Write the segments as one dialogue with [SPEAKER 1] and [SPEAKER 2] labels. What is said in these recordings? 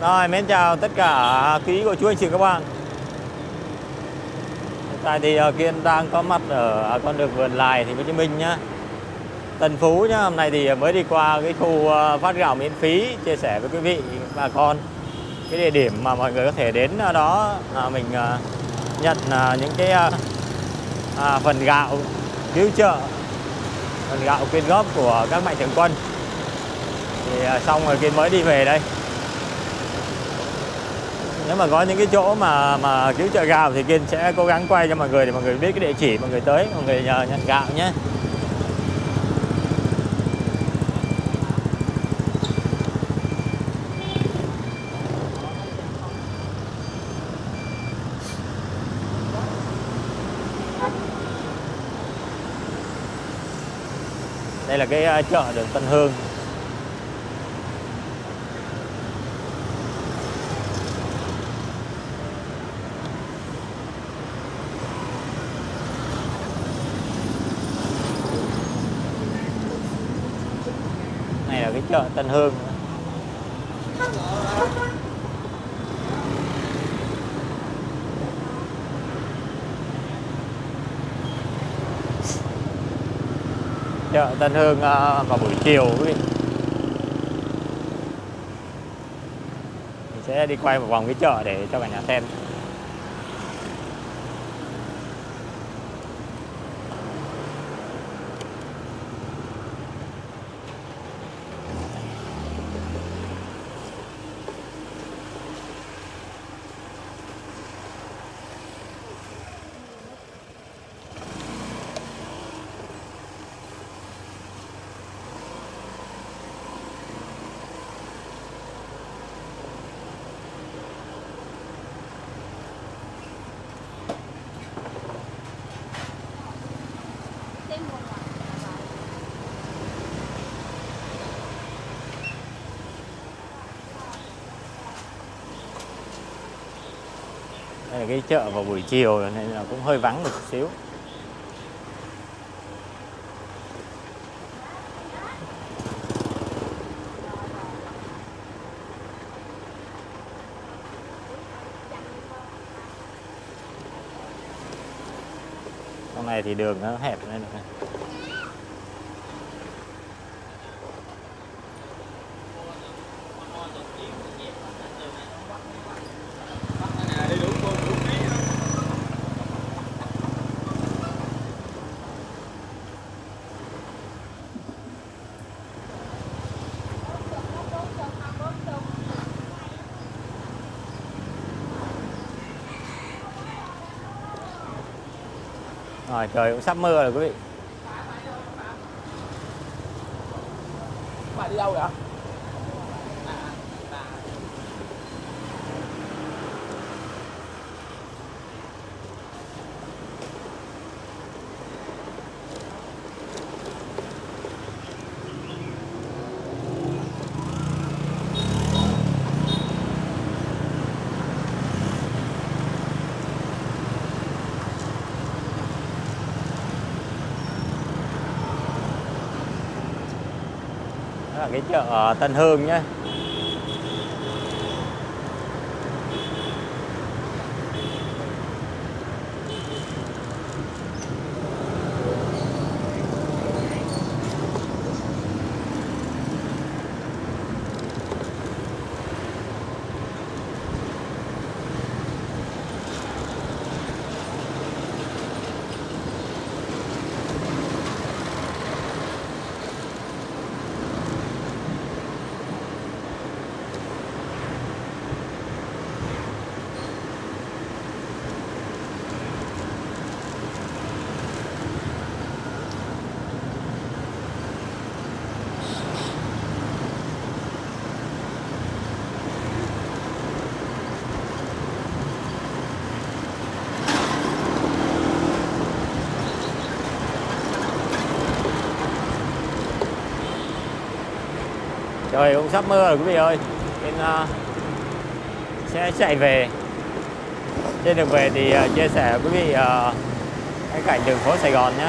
[SPEAKER 1] Rồi, mến chào tất cả quý cô chú anh chị các bạn. Hiện tại thì uh, Kiên đang có mặt ở à, con đường vườn lài thành phố Hồ Chí Minh nhá. Tân Phú nhá, hôm nay thì mới đi qua cái khu uh, phát gạo miễn phí Chia sẻ với quý vị, bà con. Cái địa điểm mà mọi người có thể đến ờ, đó là mình uh, nhận những cái à, phần gạo cứu trợ Phần gạo quyên góp của các mạnh thường quân. Thì xong rồi Kiên mới đi về đây nếu mà có những cái chỗ mà mà cứu trợ gạo thì Kiên sẽ cố gắng quay cho mọi người để mọi người biết cái địa chỉ mọi người tới, mọi người nhờ nhận gạo nhé. Đây là cái ờ, chợ đường Tân Hương. Chợ Tân Hương. Chợ Tân Hương à, vào buổi chiều quý vị. Mình sẽ đi quay một vòng cái chợ để cho cả nhà xem. Đây là cái chợ vào buổi chiều nên là cũng hơi vắng một xíu. Này thì đường nó hẹp nên Rồi trời cũng sắp mưa rồi quý vị.
[SPEAKER 2] Bạn đi đâu vậy?
[SPEAKER 1] Cái chợ Tân Hương nhé. Trời cũng sắp mưa rồi quý vị ơi. Nên uh, sẽ chạy về. Trên đường về thì uh, chia sẻ với quý vị uh, cái cảnh đường phố Sài Gòn nhé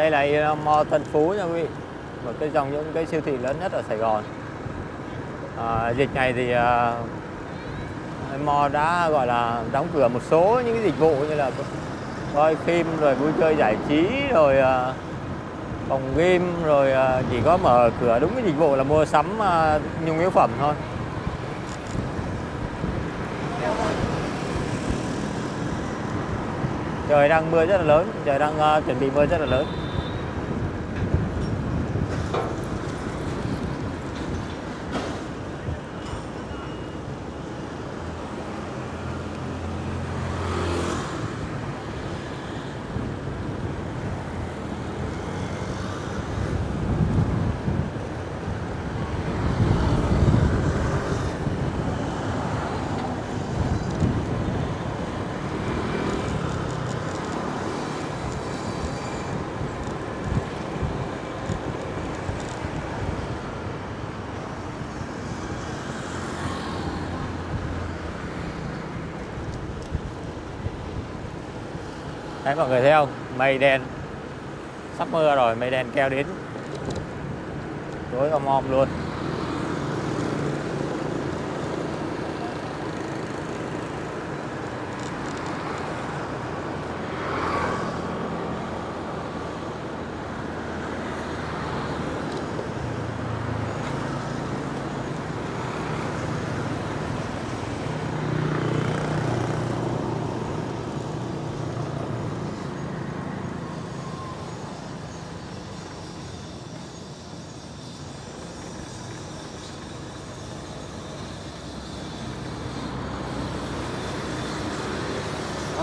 [SPEAKER 1] đây là ờ, Mo Tân Phú nha quý vị. Một cái dòng những cái siêu thị lớn nhất ở Sài Gòn. À, dịch này thì ờ, à, Mo đã gọi là đóng cửa một số những cái dịch vụ như là coi phim rồi vui chơi giải trí rồi à, phòng game rồi à, chỉ có mở cửa đúng cái dịch vụ là mua sắm à, nhu yếu phẩm thôi. Trời đang mưa rất là lớn trời đang uh, chuẩn bị mưa rất là lớn. Đấy mọi người thấy không? Mây đen. Sắp mưa rồi, mây đen keo đến. Tối om om luôn.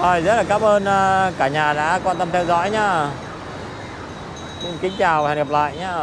[SPEAKER 1] Rồi, rất là cảm ơn à, cả nhà đã quan tâm theo dõi nhá. Xin kính chào và hẹn gặp lại nhá.